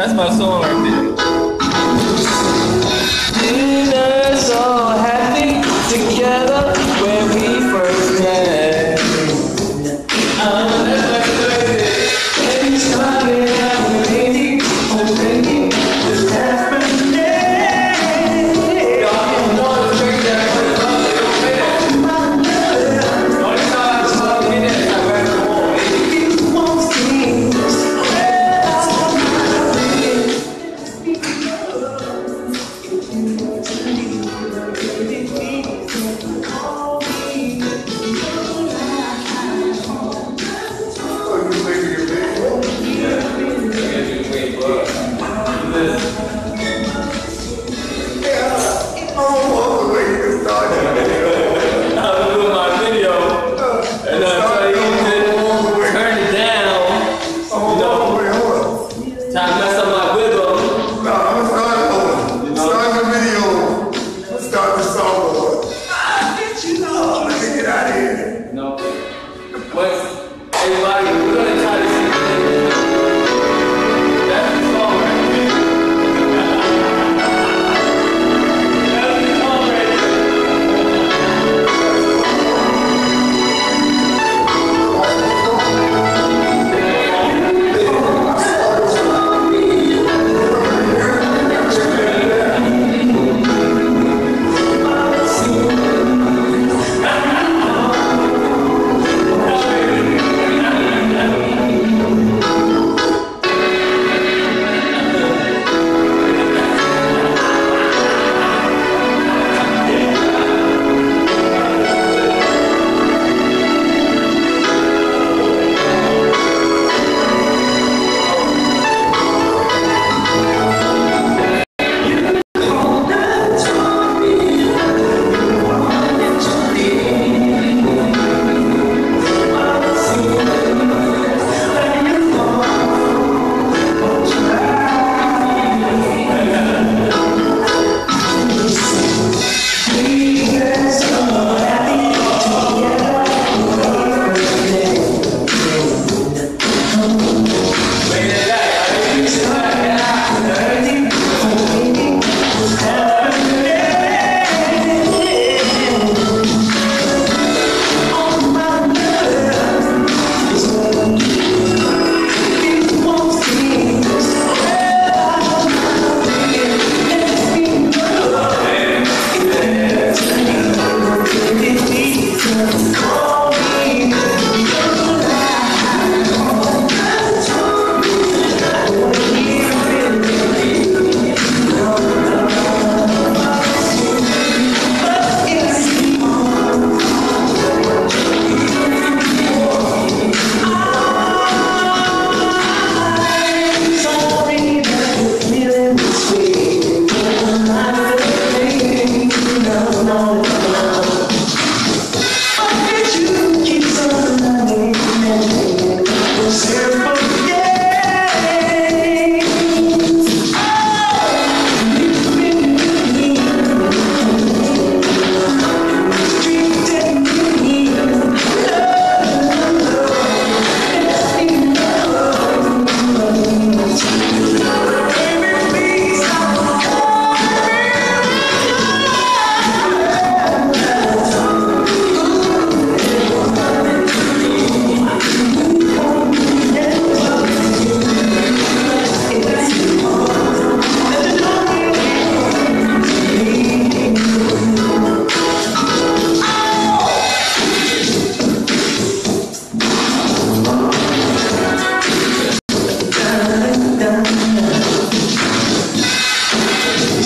That's my song right there.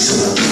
excellent.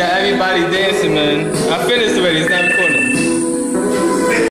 Got everybody dancing, man. I finished already. It's not recording.